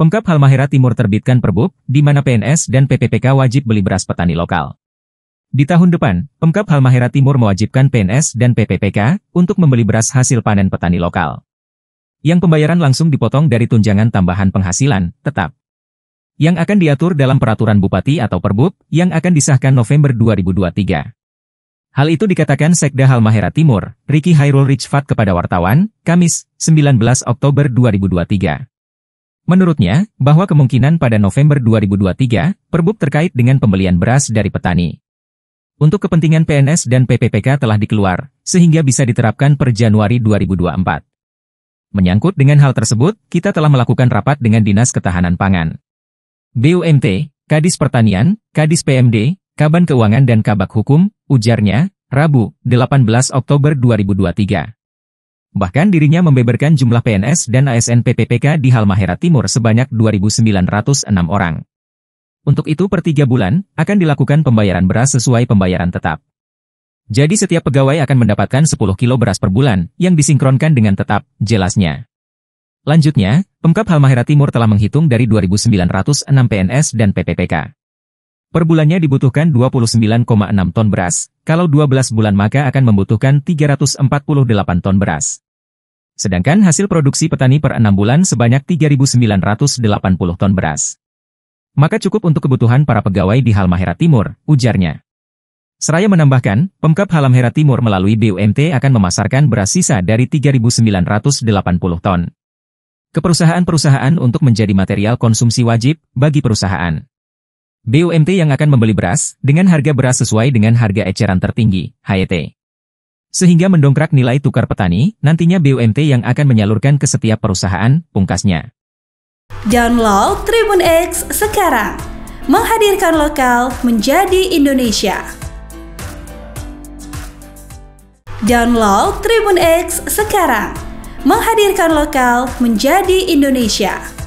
Pemkap Halmahera Timur terbitkan perbuk, di mana PNS dan PPPK wajib beli beras petani lokal. Di tahun depan, Pemkap Halmahera Timur mewajibkan PNS dan PPPK untuk membeli beras hasil panen petani lokal. Yang pembayaran langsung dipotong dari tunjangan tambahan penghasilan, tetap. Yang akan diatur dalam peraturan Bupati atau Perbuk, yang akan disahkan November 2023. Hal itu dikatakan Sekda Halmahera Timur, Ricky Hairul Richfat kepada wartawan, Kamis, 19 Oktober 2023. Menurutnya, bahwa kemungkinan pada November 2023, perbuk terkait dengan pembelian beras dari petani. Untuk kepentingan PNS dan PPPK telah dikeluar, sehingga bisa diterapkan per Januari 2024. Menyangkut dengan hal tersebut, kita telah melakukan rapat dengan Dinas Ketahanan Pangan. BUMT, Kadis Pertanian, Kadis PMD, Kaban Keuangan dan Kabak Hukum, ujarnya, Rabu, 18 Oktober 2023. Bahkan dirinya membeberkan jumlah PNS dan ASN PPPK di Halmahera Timur sebanyak 2.906 orang. Untuk itu per tiga bulan, akan dilakukan pembayaran beras sesuai pembayaran tetap. Jadi setiap pegawai akan mendapatkan 10 kilo beras per bulan, yang disinkronkan dengan tetap, jelasnya. Lanjutnya, Pemkap Halmahera Timur telah menghitung dari 2.906 PNS dan PPPK. Per bulannya dibutuhkan 29,6 ton beras, kalau 12 bulan maka akan membutuhkan 348 ton beras. Sedangkan hasil produksi petani per 6 bulan sebanyak 3.980 ton beras. Maka cukup untuk kebutuhan para pegawai di Halmahera Timur, ujarnya. Seraya menambahkan, Pemkap Halmahera Timur melalui BUMT akan memasarkan beras sisa dari 3.980 ton ke perusahaan-perusahaan untuk menjadi material konsumsi wajib bagi perusahaan. BUMT yang akan membeli beras dengan harga beras sesuai dengan harga eceran tertinggi, HET. Sehingga mendongkrak nilai tukar petani, nantinya BUMT yang akan menyalurkan ke setiap perusahaan, pungkasnya. Download Tribun X sekarang. Menghadirkan lokal menjadi Indonesia. Download Tribun X sekarang. Menghadirkan lokal menjadi Indonesia.